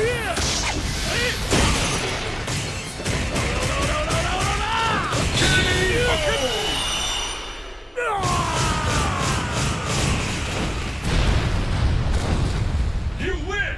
Yeah! You win!